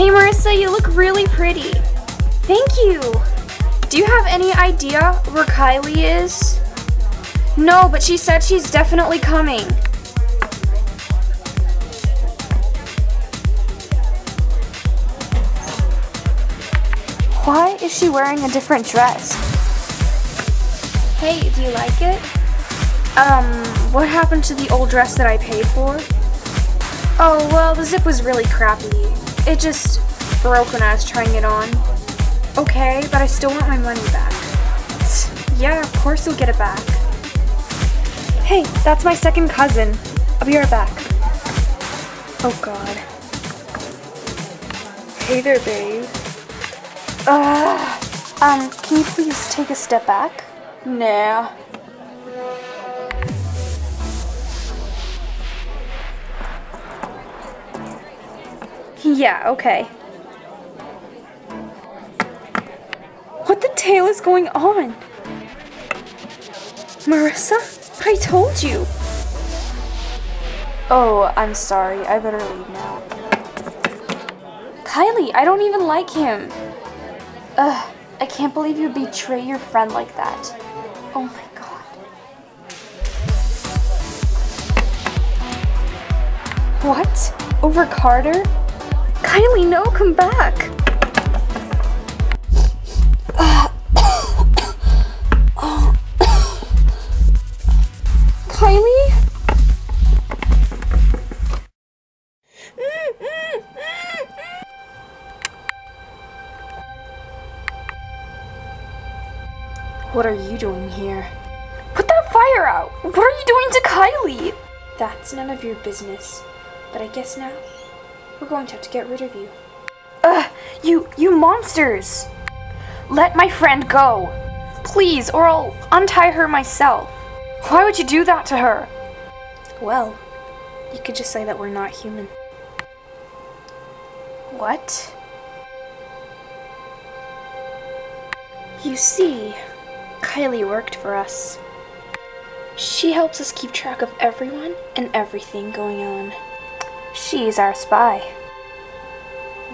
Hey Marissa, you look really pretty. Thank you. Do you have any idea where Kylie is? No, but she said she's definitely coming. Why is she wearing a different dress? Hey, do you like it? Um, what happened to the old dress that I paid for? Oh, well, the zip was really crappy. It just broke when I was trying it on. Okay, but I still want my money back. Yeah, of course you'll get it back. Hey, that's my second cousin. I'll be right back. Oh god. Hey there, babe. Uh, um, can you please take a step back? Nah. Yeah, okay. What the tail is going on? Marissa? I told you. Oh, I'm sorry. I better leave now. Kylie, I don't even like him. Ugh, I can't believe you betray your friend like that. Oh my god. What? Over Carter? Kylie, no, come back. Kylie? What are you doing here? Put that fire out! What are you doing to Kylie? That's none of your business. But I guess now we're going to have to get rid of you. Ugh! You, you monsters! Let my friend go! Please, or I'll untie her myself. Why would you do that to her? Well, you could just say that we're not human. What? You see, Kylie worked for us. She helps us keep track of everyone and everything going on. She's our spy.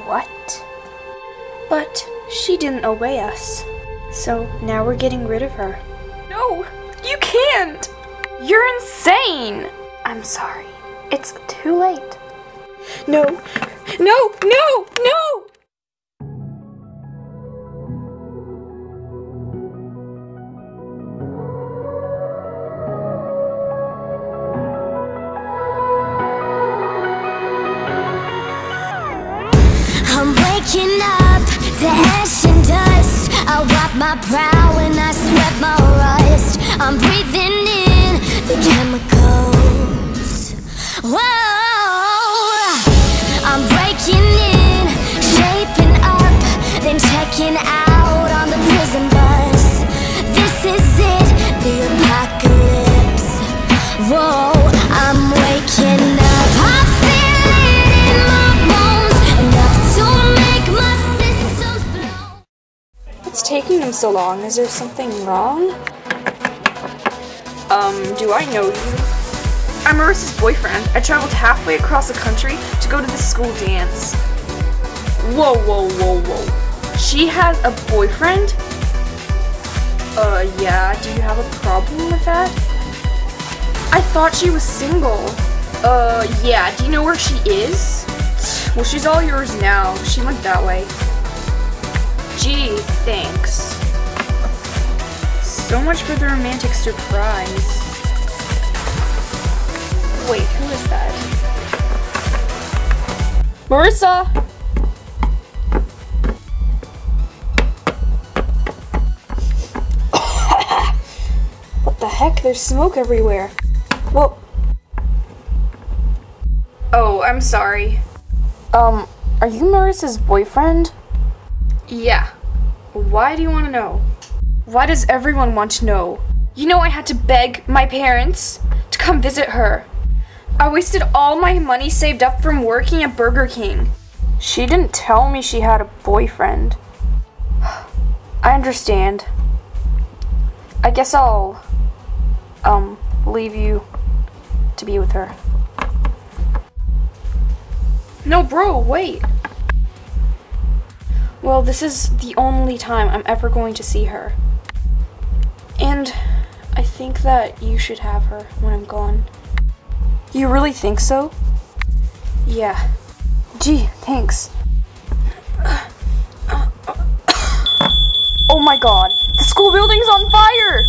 What? But she didn't obey us. So now we're getting rid of her. No, you can't! You're insane! I'm sorry. It's too late. No, no, no, no! To ash and dust. I wipe my brow and I sweat my rust. I'm breathing in the chemicals. Whoa, I'm breaking in, shaping up, then checking out on the prison bus. This is it, the apocalypse. Whoa, I'm waking up. What's taking them so long? Is there something wrong? Um, do I know you? I'm Marissa's boyfriend. I traveled halfway across the country to go to the school dance. Whoa, whoa, whoa, whoa. She has a boyfriend? Uh, yeah. Do you have a problem with that? I thought she was single. Uh, yeah. Do you know where she is? Well, she's all yours now. She went that way. Gee, thanks. So much for the romantic surprise. Wait, who is that? Marissa! what the heck? There's smoke everywhere. Well. Oh, I'm sorry. Um, are you Marissa's boyfriend? Yeah. Why do you want to know? Why does everyone want to know? You know I had to beg my parents to come visit her. I wasted all my money saved up from working at Burger King. She didn't tell me she had a boyfriend. I understand. I guess I'll um leave you to be with her. No, bro, wait. Well, this is the only time I'm ever going to see her. And I think that you should have her when I'm gone. You really think so? Yeah. Gee, thanks. Oh my god, the school building's on fire!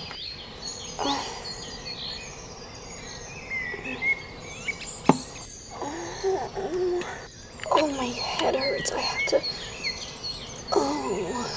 Oh, my head hurts. I have to. Oh.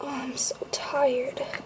I'm so tired.